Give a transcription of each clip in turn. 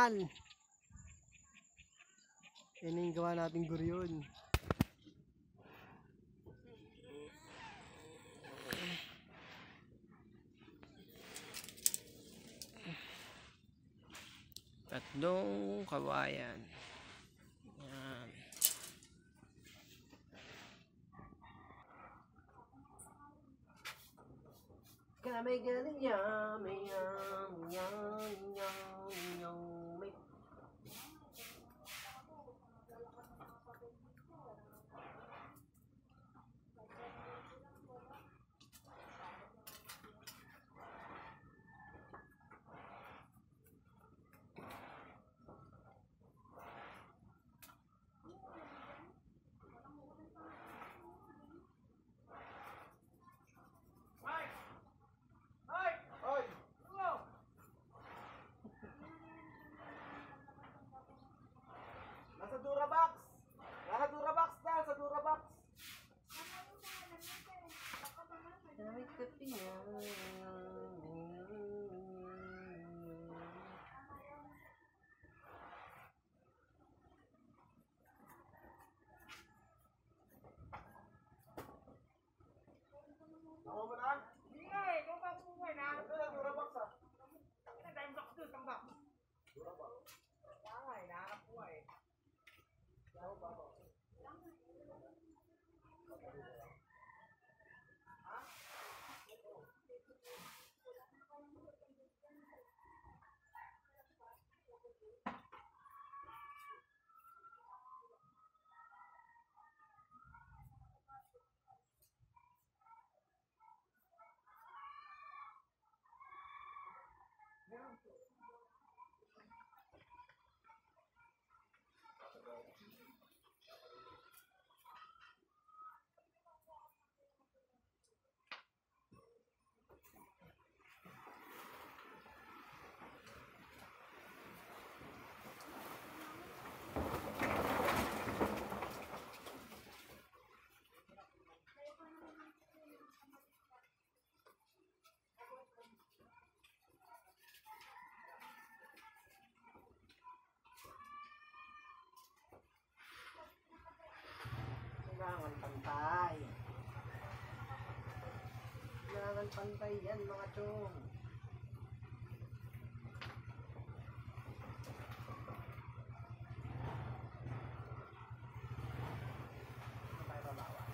Yan. Yan yung gawa nating guryon. Tatlong kawayan. Yan. Kami galing yummy, yum, pantay yan mga chong. Ano tayo babawas?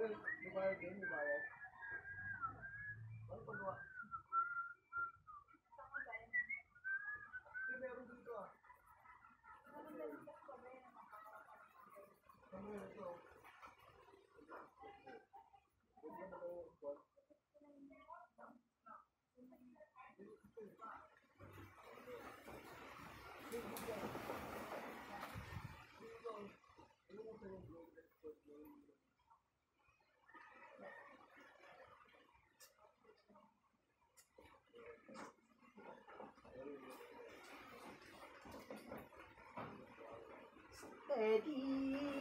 Ano? May bayad? Ano pagawa? Hindi, meron dito ah. Ano yun ito? Bigyan mo kayo ng bot.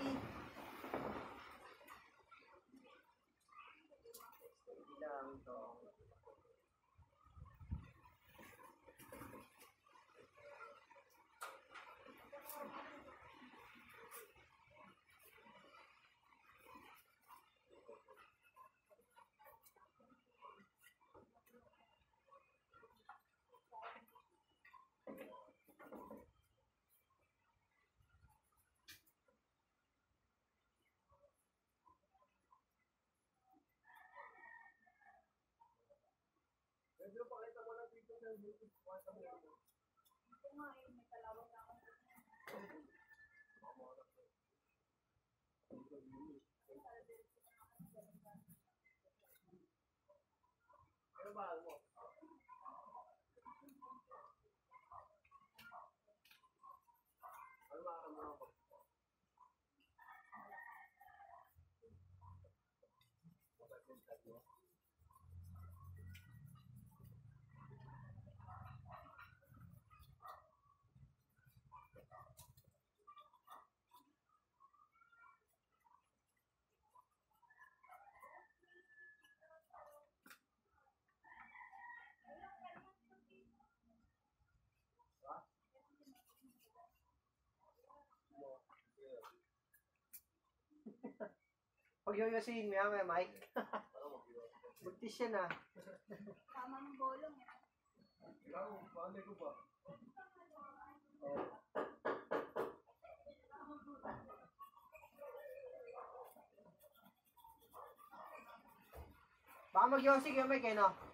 Medyo pakita ko lang dito ng YouTube. Pakita mo lang. Dito nga eh, may talawag na ako. Ano ba mo? Ano ba ang mga ko? Mabagin tayo. Yasin mo yan, Mike. Buntis yan ah. Tama ng bolong. Ikaw, paano ko ba? Baka mag-yossi kayo, Mike, eh, no?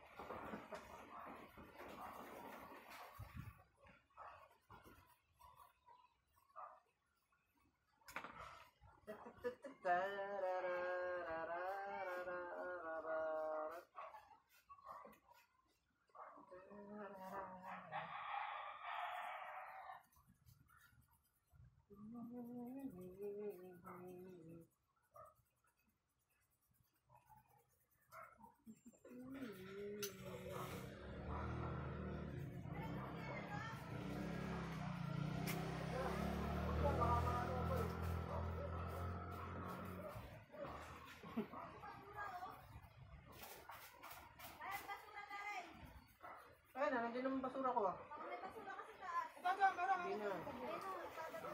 Nandiyan naman basura ko ah. May basura kasi taas. Ito, ito, meron. Hindi na. Ayun o, itada ko.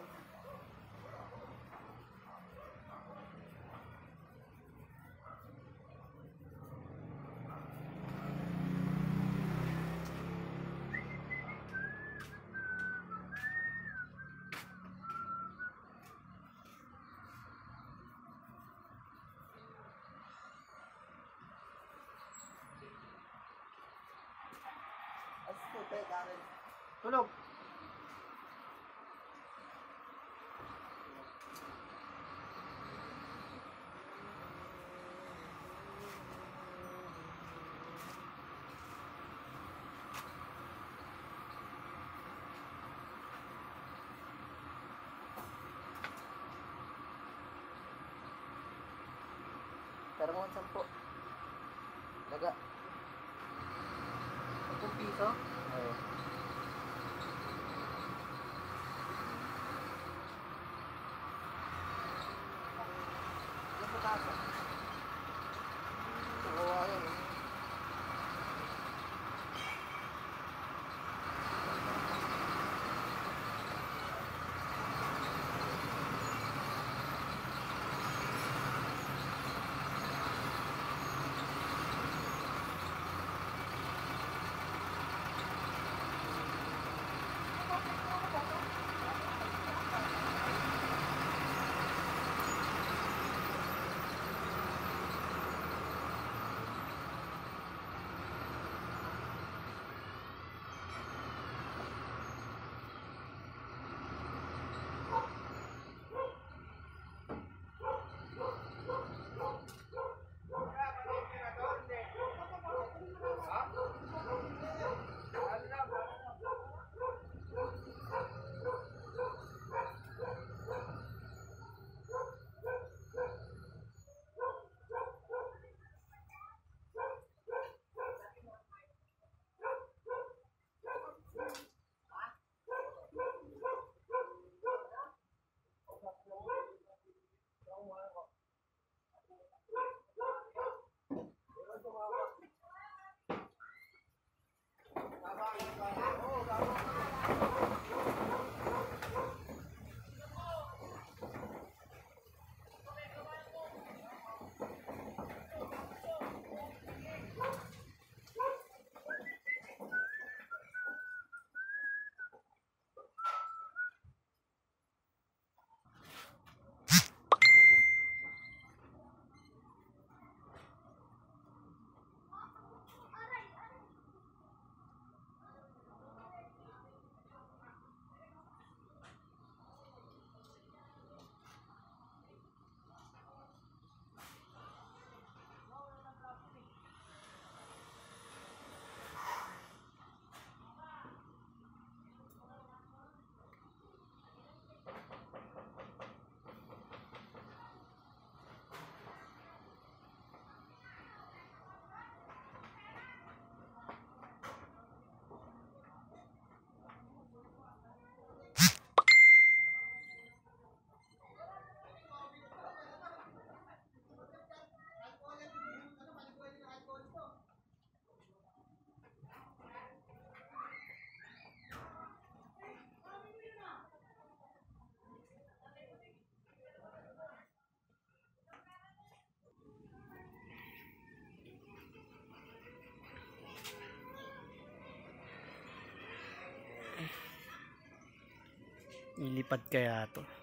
Tulog. Pero sampo. Daga. 10 piso. Oo. Ano po Ilipad kaya to.